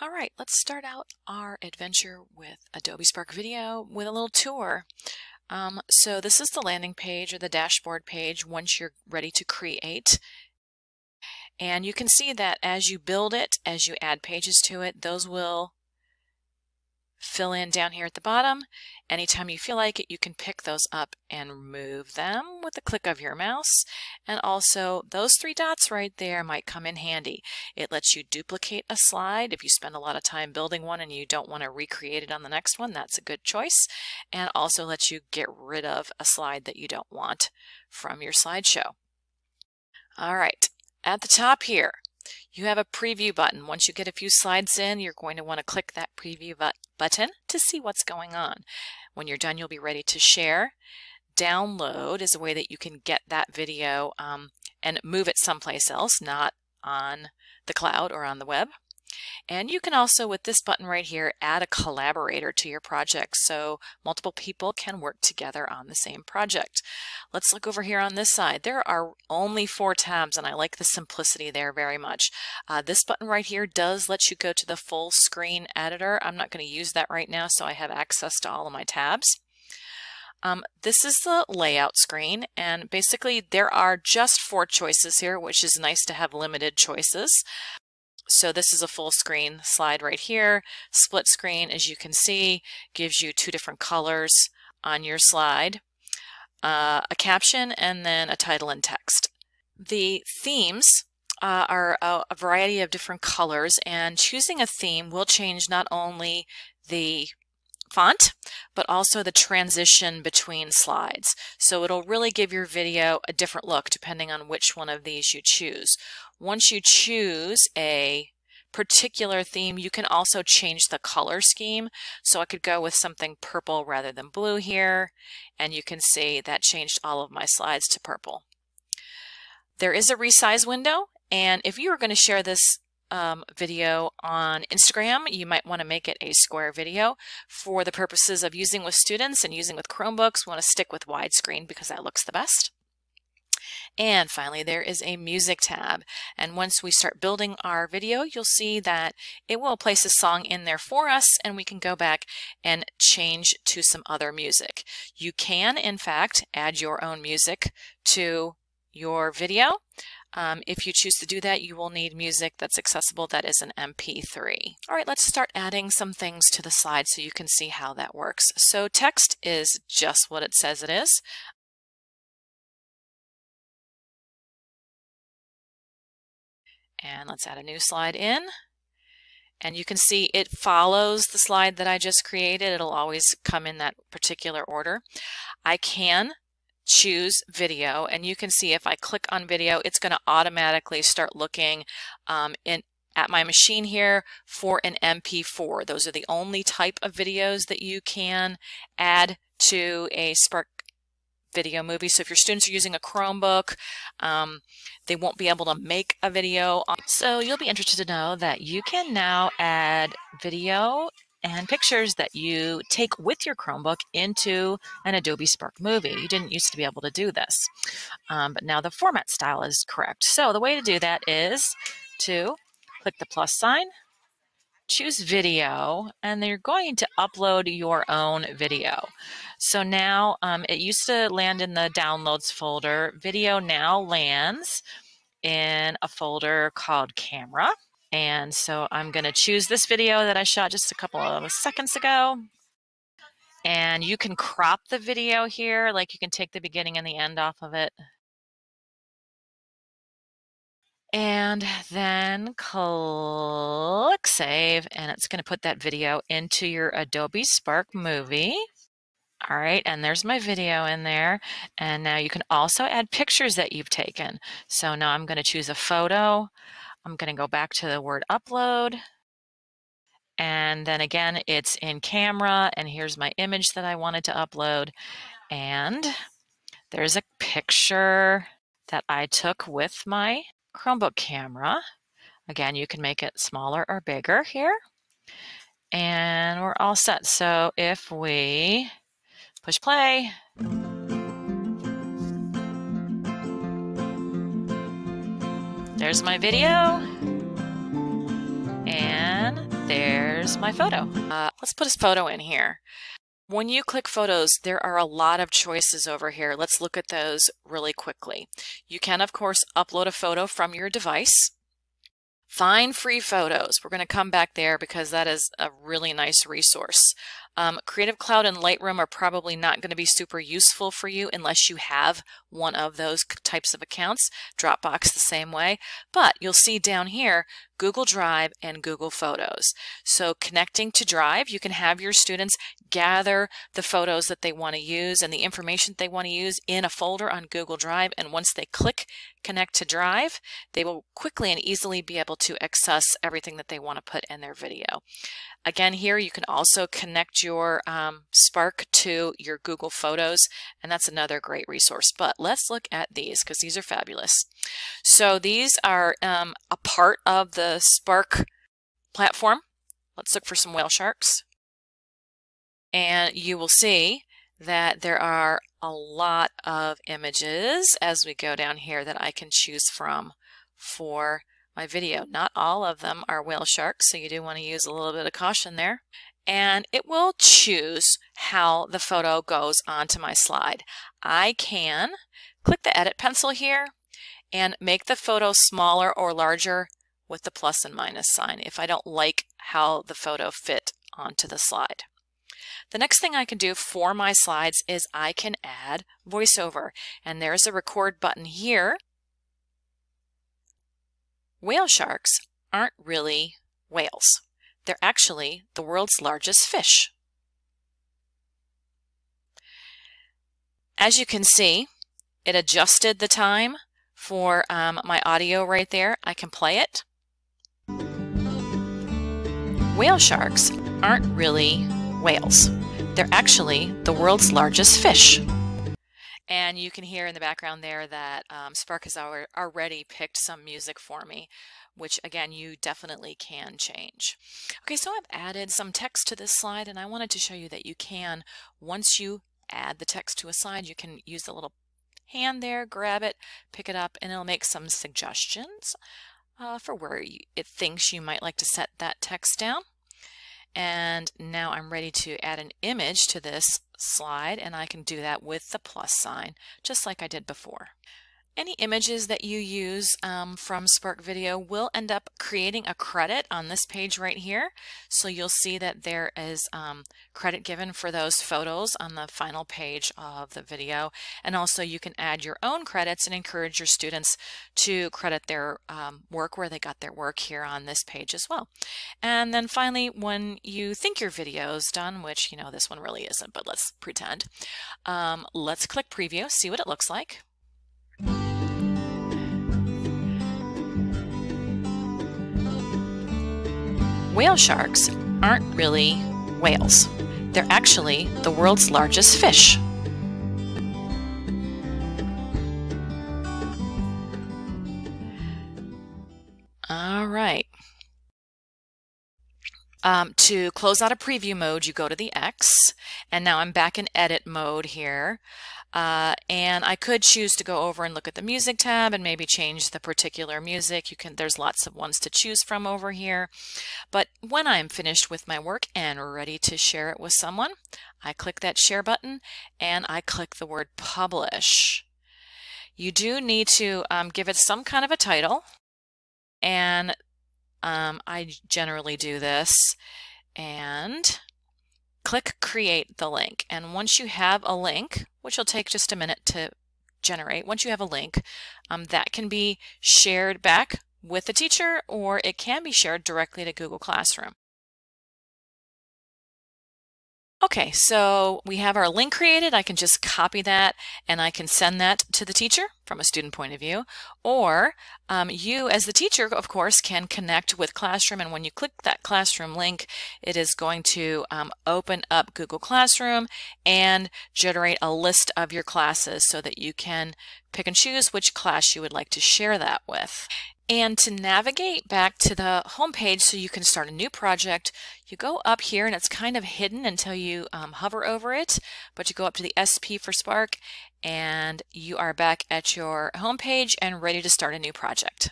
All right, let's start out our adventure with Adobe Spark Video with a little tour. Um, so this is the landing page or the dashboard page once you're ready to create. And you can see that as you build it, as you add pages to it, those will fill in down here at the bottom. Anytime you feel like it, you can pick those up and move them with the click of your mouse. And also those three dots right there might come in handy. It lets you duplicate a slide. If you spend a lot of time building one and you don't want to recreate it on the next one, that's a good choice. And also lets you get rid of a slide that you don't want from your slideshow. All right, at the top here, you have a preview button. Once you get a few slides in, you're going to want to click that preview but button to see what's going on. When you're done, you'll be ready to share. Download is a way that you can get that video um, and move it someplace else, not on the cloud or on the web. And you can also, with this button right here, add a collaborator to your project so multiple people can work together on the same project. Let's look over here on this side. There are only four tabs and I like the simplicity there very much. Uh, this button right here does let you go to the full screen editor. I'm not going to use that right now so I have access to all of my tabs. Um, this is the layout screen and basically there are just four choices here which is nice to have limited choices. So this is a full screen slide right here. Split screen, as you can see, gives you two different colors on your slide, uh, a caption, and then a title and text. The themes uh, are a, a variety of different colors, and choosing a theme will change not only the font, but also the transition between slides. So it'll really give your video a different look depending on which one of these you choose. Once you choose a particular theme, you can also change the color scheme. So I could go with something purple rather than blue here, and you can see that changed all of my slides to purple. There is a resize window, and if you are going to share this um, video on Instagram, you might want to make it a square video. For the purposes of using with students and using with Chromebooks, we want to stick with widescreen because that looks the best. And finally, there is a music tab. And once we start building our video, you'll see that it will place a song in there for us and we can go back and change to some other music. You can, in fact, add your own music to your video. Um, if you choose to do that, you will need music that's accessible that is an MP3. All right, let's start adding some things to the slide so you can see how that works. So text is just what it says it is. And let's add a new slide in. And you can see it follows the slide that I just created. It'll always come in that particular order. I can choose video and you can see if I click on video it's going to automatically start looking um, in at my machine here for an MP4. Those are the only type of videos that you can add to a Spark video movie. So if your students are using a Chromebook, um, they won't be able to make a video. So you'll be interested to know that you can now add video and pictures that you take with your Chromebook into an Adobe Spark movie. You didn't used to be able to do this, um, but now the format style is correct. So the way to do that is to click the plus sign, choose video, and you're going to upload your own video. So now um, it used to land in the downloads folder. Video now lands in a folder called camera. And so I'm going to choose this video that I shot just a couple of seconds ago. And you can crop the video here, like you can take the beginning and the end off of it. And then click save, and it's going to put that video into your Adobe Spark movie. All right, and there's my video in there. And now you can also add pictures that you've taken. So now I'm going to choose a photo. I'm going to go back to the word upload. And then again, it's in camera. And here's my image that I wanted to upload. And there's a picture that I took with my Chromebook camera. Again, you can make it smaller or bigger here. And we're all set. So if we push play, There's my video. And there's my photo. Uh, let's put a photo in here. When you click photos, there are a lot of choices over here. Let's look at those really quickly. You can, of course, upload a photo from your device. Find free photos. We're going to come back there because that is a really nice resource. Um, Creative Cloud and Lightroom are probably not going to be super useful for you unless you have one of those types of accounts. Dropbox the same way. But you'll see down here Google Drive and Google Photos. So connecting to Drive, you can have your students gather the photos that they want to use and the information they want to use in a folder on Google Drive. And once they click Connect to Drive, they will quickly and easily be able to access everything that they want to put in their video. Again, here you can also connect your um, Spark to your Google Photos, and that's another great resource. But let's look at these because these are fabulous. So these are um, a part of the Spark platform. Let's look for some whale sharks. And you will see that there are a lot of images as we go down here that I can choose from for my video. Not all of them are whale sharks, so you do want to use a little bit of caution there. And it will choose how the photo goes onto my slide. I can click the edit pencil here and make the photo smaller or larger with the plus and minus sign if I don't like how the photo fit onto the slide. The next thing I can do for my slides is I can add voiceover and there's a record button here Whale sharks aren't really whales. They're actually the world's largest fish. As you can see, it adjusted the time for um, my audio right there. I can play it. Whale sharks aren't really whales. They're actually the world's largest fish. And you can hear in the background there that um, Spark has already picked some music for me, which again, you definitely can change. Okay, so I've added some text to this slide and I wanted to show you that you can, once you add the text to a slide, you can use the little hand there, grab it, pick it up, and it'll make some suggestions uh, for where you, it thinks you might like to set that text down. And now I'm ready to add an image to this slide and I can do that with the plus sign, just like I did before. Any images that you use um, from Spark Video will end up creating a credit on this page right here. So you'll see that there is um, credit given for those photos on the final page of the video. And also you can add your own credits and encourage your students to credit their um, work where they got their work here on this page as well. And then finally, when you think your video is done, which, you know, this one really isn't, but let's pretend, um, let's click preview, see what it looks like. Whale sharks aren't really whales. They're actually the world's largest fish. All right. Um, to close out a preview mode, you go to the X, and now I'm back in edit mode here. Uh, and I could choose to go over and look at the music tab and maybe change the particular music. You can, there's lots of ones to choose from over here. But when I'm finished with my work and ready to share it with someone, I click that share button and I click the word publish. You do need to um, give it some kind of a title and um, I generally do this and click create the link. And once you have a link, which will take just a minute to generate, once you have a link, um, that can be shared back with the teacher or it can be shared directly to Google Classroom. Okay, so we have our link created. I can just copy that and I can send that to the teacher from a student point of view. Or um, you as the teacher, of course, can connect with Classroom. And when you click that Classroom link, it is going to um, open up Google Classroom and generate a list of your classes so that you can pick and choose which class you would like to share that with. And to navigate back to the home page so you can start a new project, you go up here and it's kind of hidden until you um, hover over it, but you go up to the SP for Spark and you are back at your home page and ready to start a new project.